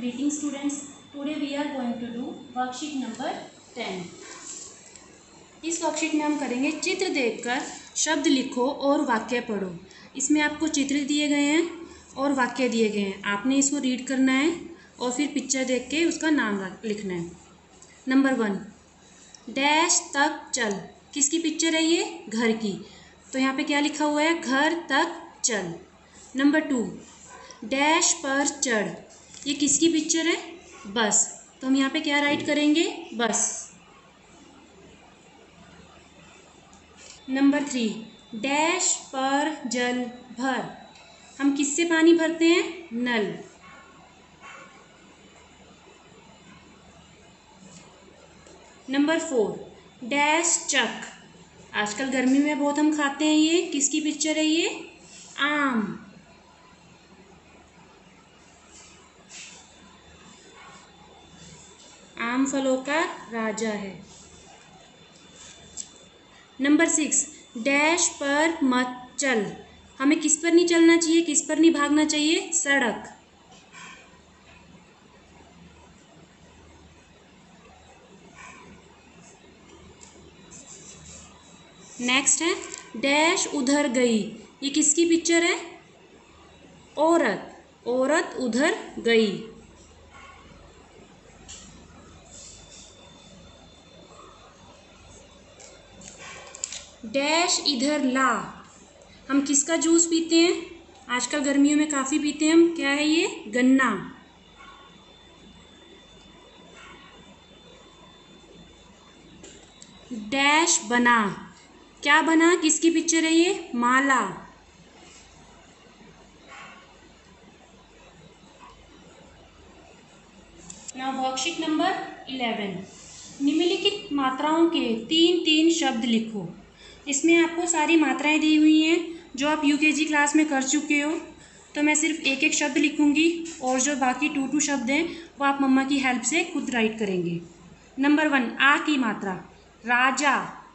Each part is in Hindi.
Greeting students. Today we are going to do worksheet number 10. इस वर्कशीट में हम करेंगे चित्र देखकर शब्द लिखो और वाक्य पढ़ो। इसमें आपको चित्र दिए गए हैं और वाक्य दिए गए हैं। आपने इसको रीड करना है और फिर पिक्चर देख के उसका नाम लिखना है। नंबर वन डैश तक चल। किसकी पिक्चर है ये? घर की। तो यहाँ पे क्या लिखा हुआ है? घर तक चल। नंबर टू डैश पर चढ़। ये किसकी पिक्चर है? बस। तो हम यहाँ पे क्या राइट करेंगे? बस। नंबर थ्री डैश पर जल भर। हम किससे पानी भरते हैं? नल। नंबर फोर डैश चक आजकल गर्मी में बहुत हम खाते हैं ये। किसकी पिक्चर है ये? आम। फलों का राजा है। नंबर सिक्स डैश पर मत चल। हमें किस पर नहीं चलना चाहिए, किस पर नहीं भागना चाहिए? सड़क। नेक्स्ट है डैश उधर गई। ये किसकी पिक्चर है? औरत। औरत उधर गई। डैश इधर ला। हम किसका जूस पीते हैं? आजकल गर्मियों में काफ़ी पीते हैं हम। क्या है ये? गन्ना। डैश बना। क्या बना? किसकी पिक्चर है ये? माला। ना वर्कशीट नंबर इलेवन निम्नलिखित मात्राओं के तीन तीन शब्द लिखो। इसमें आपको सारी मात्राएँ दी हुई हैं, जो आप यूकेजी क्लास में कर चुके हो। तो मैं सिर्फ़ एक एक शब्द लिखूँगी और जो बाकी टू टू शब्द हैं, वो आप मम्मा की हेल्प से खुद राइट करेंगे। नंबर वन आ की मात्रा। राजा,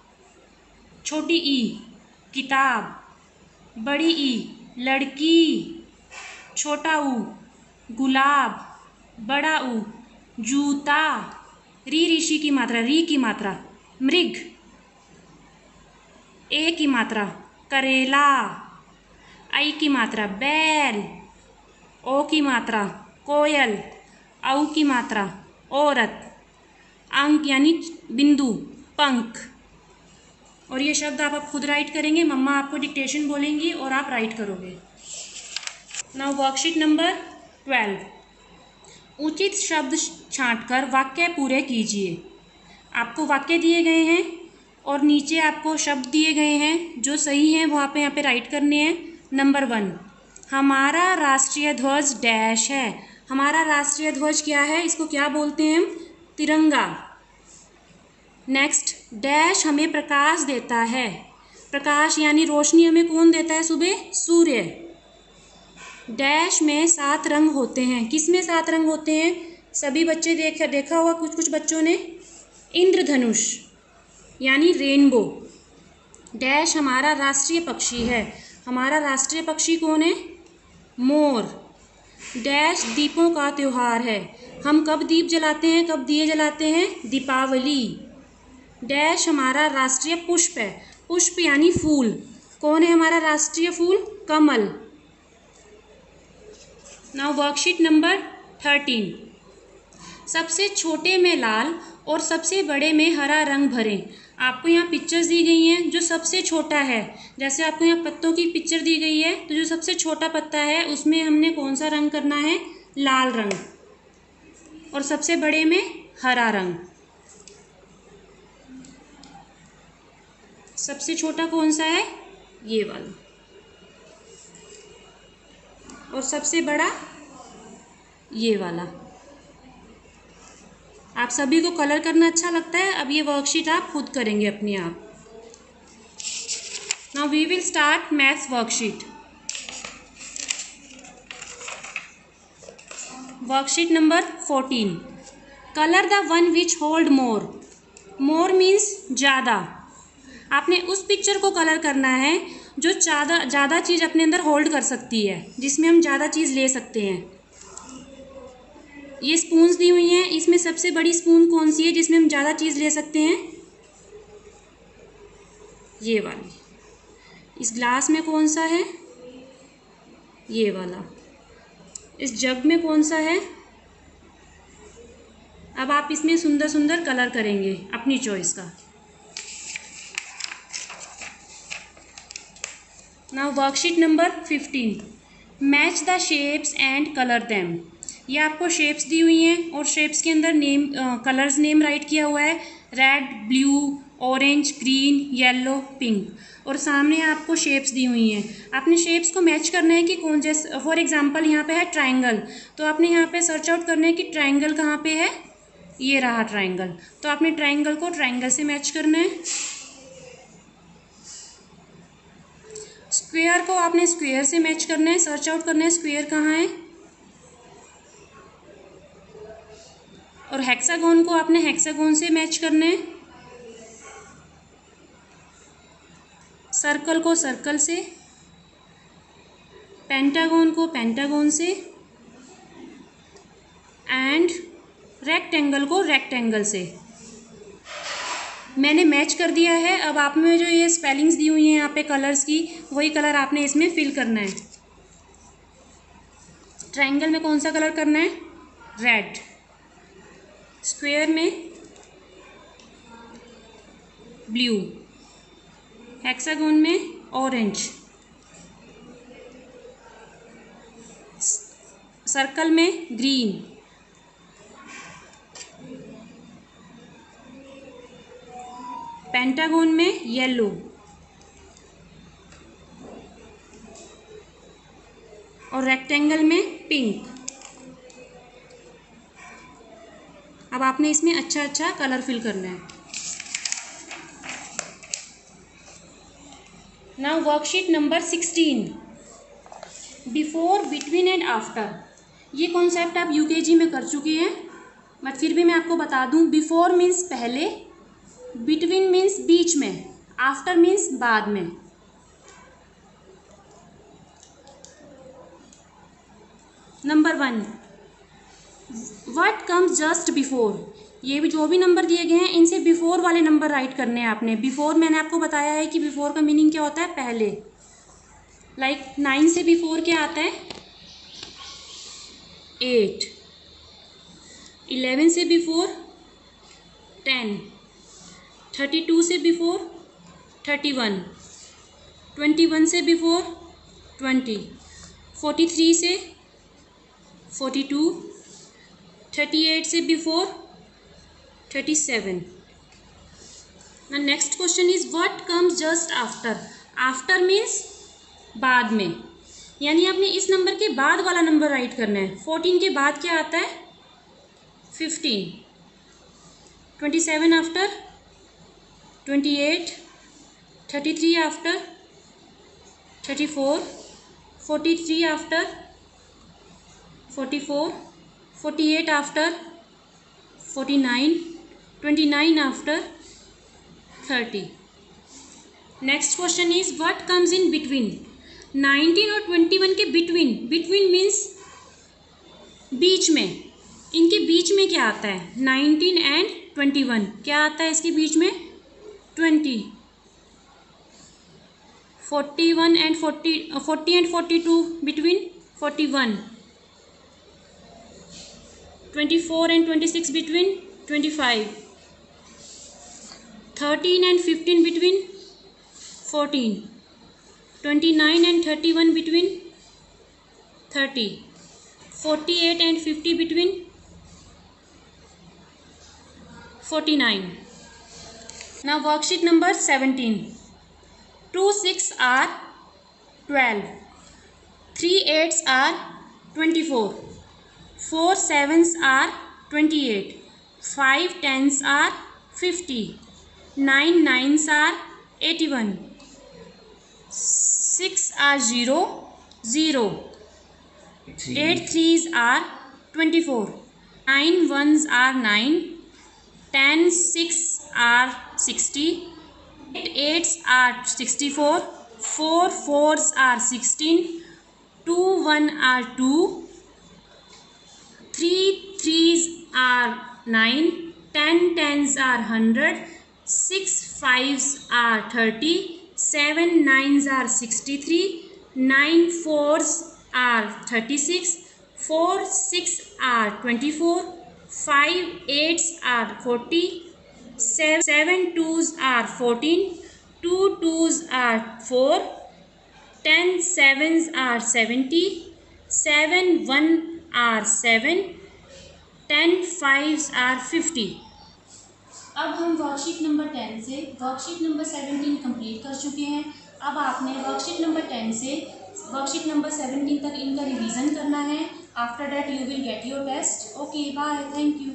छोटी ई, किताब। बड़ी ई, लड़की। छोटा ऊ, गुलाब। बड़ा ऊ, जूता। री ऋषि की मात्रा, री की मात्रा। मृग। ए की मात्रा, करेला। आई की मात्रा, बैल। ओ की मात्रा, कोयल। औ की मात्रा, औरत। अंक यानी बिंदु, पंख। और ये शब्द आप अब खुद राइट करेंगे, मम्मा आपको डिक्टेशन बोलेंगी और आप राइट करोगे। नाउ वर्कशीट नंबर ट्वेल्व उचित शब्द छांटकर वाक्य पूरे कीजिए। आपको वाक्य दिए गए हैं और नीचे आपको शब्द दिए गए हैं, जो सही हैं, वो आप यहाँ पे राइट करने हैं। नंबर वन हमारा राष्ट्रीय ध्वज डैश है। हमारा राष्ट्रीय ध्वज क्या है? इसको क्या बोलते हैं तिरंगा। नेक्स्ट डैश हमें प्रकाश देता है। प्रकाश यानी रोशनी हमें कौन देता है सुबह? सूर्य। डैश में सात रंग होते हैं। किसमें सात रंग होते हैं? सभी बच्चे देख, देखा होगा कुछ कुछ बच्चों ने? इंद्रधनुष। यानी रेनबो। डैश हमारा राष्ट्रीय पक्षी है। हमारा राष्ट्रीय पक्षी कौन है? मोर। डैश दीपों का त्यौहार है। हम कब दीप जलाते हैं, कब दिए जलाते हैं? दीपावली। डैश हमारा राष्ट्रीय पुष्प है। पुष्प यानी फूल। कौन है हमारा राष्ट्रीय फूल? कमल। Now worksheet number thirteen. सबसे छोटे में लाल और सबसे बड़े में हरा रंग भरें। आपको यहाँ पिक्चर्स दी गई हैं जो सबसे छोटा है। जैसे आपको यहाँ पत्तों की पिक्चर दी गई है तो जो सबसे छोटा पत्ता है, उसमें हमने कौन सा रंग करना है? लाल रंग। और सबसे बड़े में हरा रंग। सबसे छोटा कौन सा है? ये वाला। और सबसे बड़ा ये वाला। आप सभी को कलर करना अच्छा लगता है, अब ये वर्कशीट आप खुद करेंगे अपने आप। Now we will start maths worksheet worksheet number fourteen colour the one which hold more more means ज़्यादा। आपने उस पिक्चर को कलर करना है, जो ज़्यादा ज़्यादा चीज़ अपने अंदर होल्ड कर सकती है, जिसमें हम ज़्यादा चीज़ ले सकते हैं। ये स्पून्स दी हुई हैं। इसमें सबसे बड़ी स्पून कौन सी है जिसमें हम ज़्यादा चीज़ ले सकते हैं? ये वाली। इस ग्लास में कौन सा है? ये वाला। इस जग में कौन सा है? अब आप इसमें सुंदर सुंदर कलर करेंगे, अपनी चॉइस का। Now worksheet number fifteen match the shapes and colour them ये आपको शेप्स दी हुई हैं और शेप्स के अंदर नेम कलर्स नेम राइट किया हुआ है। Red blue orange green yellow pink और सामने आपको शेप्स दी हुई हैं। आपने शेप्स को मैच करना है कि कौन जैसे फॉर एग्जांपल यहाँ पे है ट्रायंगल तो आपने यहाँ पे सर्च आउट करना है कि ट्रायंगल कहाँ पे है? ये रहा ट्रायंगल तो आपने ट्रायंगल को ट्रायंगल से मैच करना है। स्क्वेयर को आपने स्क्वेयर से मैच करना है। सर्च आउट करना है स्क्वेयर कहाँ है? और हेक्सागोन को आपने हेक्सागोन से मैच करना है। सर्कल को सर्कल से पेंटागोन को पेंटागोन से एंड रेक्टेंगल को रेक्टेंगल से। मैंने मैच कर दिया है, अब आप में जो ये स्पेलिंग्स दी हुई हैं यहाँ पे कलर्स की, वही कलर आपने इसमें फिल करना है। ट्रायंगल में कौन सा कलर करना है? रेड स्क्वायर में ब्लू हेक्सागोन में ऑरेंज सर्कल में ग्रीन पेंटागोन में येलो और रेक्टेंगल में पिंक अब आपने इसमें अच्छा अच्छा कलर फिल करना है। Now worksheet number sixteen before between and after ये कॉन्सेप्ट आप यूकेजी में कर चुके हैं बट फिर भी मैं आपको बता दूँ बिफोर मीन्स पहले बिटवीन मीन्स बीच में आफ्टर मीन्स बाद में। Number one what comes just before ये भी जो भी नंबर दिए गए हैं इनसे बिफोर वाले नंबर राइट करने हैं आपने। बिफोर मैंने आपको बताया है कि बिफोर का मीनिंग क्या होता है पहले। लाइक like, नाइन से बिफोर क्या आता है? एट इलेवन से बिफोर टेन थर्टी टू से before thirty one twenty one से बिफोर ट्वेंटी फोर्टी थ्री से फोर्टी टू थर्टी एट से before thirty seven next question is what comes just after after means बाद में. यानी आपने इस नंबर के बाद वाला नंबर राइट करना है. फोर्टीन के बाद क्या आता है? Fifteen twenty seven after twenty eight thirty three after thirty four forty three after forty four forty eight after forty nine twenty nine after thirty next question is what comes in between nineteen और ट्वेंटी वन के बिटवीन बिटवीन मीन्स बीच में. इनके बीच में क्या आता है? नाइनटीन एंड ट्वेंटी वन क्या आता है इसके बीच में? Twenty forty one and forty forty and forty two between forty one 24 and 26 between 25 13 and 15 between 14 29 and 31 between 30 48 and 50 between 49 now worksheet number 17 2 6 are 12 3 8s are 24 4 sevens are 28. 5 tens are 50. 9 nines are 81. 6 are 0, 0. 8 threes are 24. 9 ones are 9. 10 6 are 60. 8 eights are 64. 4 fours are 16. 2 1 are 2. Three threes are 9, are 100, are 30, are sixty-three. Nine fours are 36, are twenty-four. Five eights are 40, 7, seven twos are 14, are 4, are 70, 7 1 are seven, ten fives are fifty. अब हम वर्कशीट नंबर टेन से वर्कशीट नंबर सेवनटीन कंप्लीट कर चुके हैं। अब आपने वर्कशीट नंबर टेन से वर्कशीट नंबर सेवनटीन तक इनका रिवीजन करना है। After that you will get your test okay bye thank you